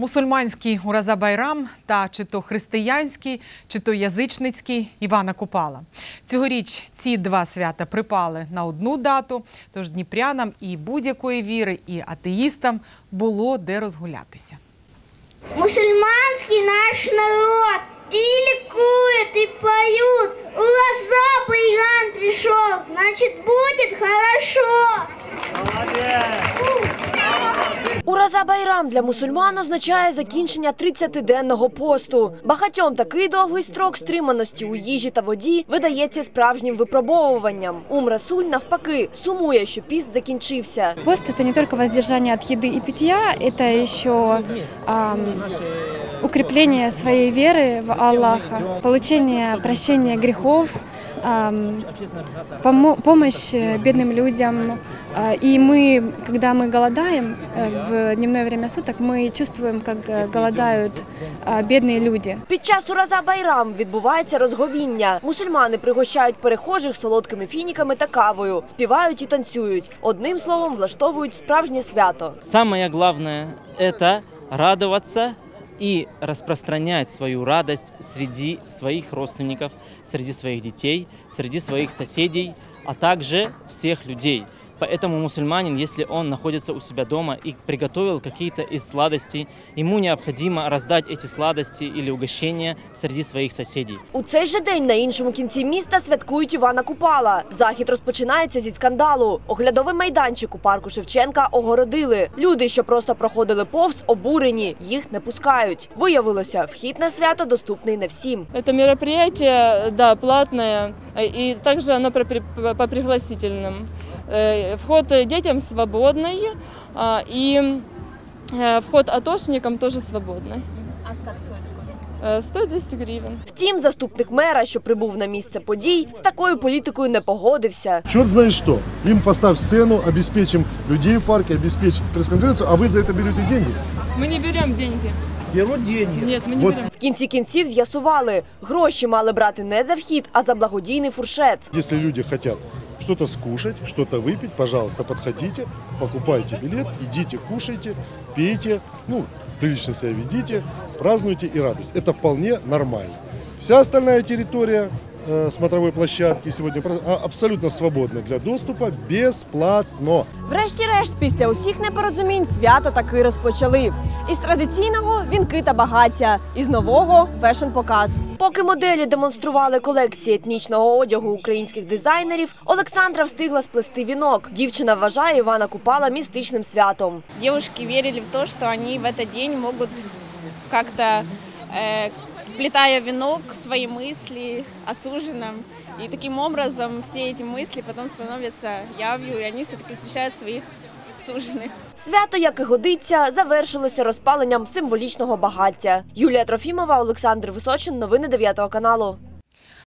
Мусульманський Ураза Байрам та чи то християнський, чи то язичницький Івана Купала. Цьогоріч ці два свята припали на одну дату, тож дніпрянам і будь-якої віри, і атеїстам було де розгулятися. Мусульманский наш народ и ликует, и поют. Ураза Байган пришел, значит будет Ураза Байрам для мусульман означає закінчення 30-денного посту. Багатьом такий довгий строк стриманості у їжі та воді видається справжнім випробовуванням. Ум Расуль навпаки сумує, що піст закінчився. Пост это не только воздержание от еды и питья, это еще ам, укрепление своей веры в Аллаха, получение прощения грехов, ам, помо- помощь э, бедным людям. А, И мы, когда мы голодаем э, в дневное время суток, мы чувствуем, как э, голодают а, бедные люди. Під час Ураза Байрам відбувається розговіння. Мусульмани пригощають перехожих солодкими фініками та кавою, співають і танцюють. Одним словом, влаштовують справжнє свято. Самое главное – это радоваться и распространять свою радость среди своих родственников, среди своих детей, среди своих соседей, а также всех людей. Поэтому мусульманин, если он находится у себя дома и приготовил какие-то из сладостей, ему необходимо раздать эти сладости или угощения среди своих соседей. У цей же день на іншому кінці міста святкують Івана Купала. Захід розпочинається зі скандалу. Оглядовий майданчик у парку Шевченка огородили. Люди, що просто проходили повз, обурені, їх не пускають. Виявилося, вхід на свято доступний не всім. Это мероприятие, да, платное, э, и также оно про- при- по пригласительным. Э, Вход детям свободный, а, и э, вход атошникам тоже свободный. А так стоит Стоит 200 гривен. Втім, заступник мера, що прибув на місце подій, з такою політикою не погодився. Черт знает что. Им поставь сцену, обеспечим людей в парке, обеспечим пресс-конференцию, а вы за это берете деньги? Мы не берем деньги. Берут деньги. Нет, мы не Вот берем. В кінці кінців з'ясували, гроші мали брати не за вхід, а за благодійний фуршет. Если люди хотят что-то скушать, что-то выпить, пожалуйста, подходите, покупайте билет, идите, кушайте, пейте, ну, прилично себя ведите, празднуйте и радуйтесь. Это вполне нормально. Вся остальная территория смотровой площадки сегодня про- абсолютно свободна для доступа бесплатно. Врешті-решт, після усіх непорозумінь свято таки розпочали. Із традиційного вінки та багаття, із нового фешн-показ. Поки моделі демонстрували колекції етнічного одягу українських дизайнерів, Олександра встигла сплести вінок. Дівчина вважає Івана Купала містичним святом. девушки верили в то, что они в этот день могут как-то, э, вплетая в венок, свои мысли о суженом. И таким образом все эти мысли потом становятся явью, и они все-таки встречают своих суженых. Свято, як і годиться, завершилося розпаленням символічного багаття. Юлія Трофімова, Олександр Височин. Новини 9 каналу.